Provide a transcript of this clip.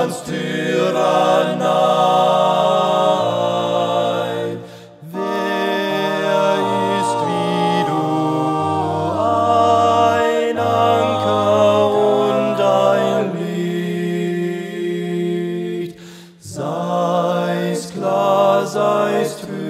Satans Tyrannei. Wer ist wie du, ein Anker und ein Licht? Sei's klar, sei's trübe,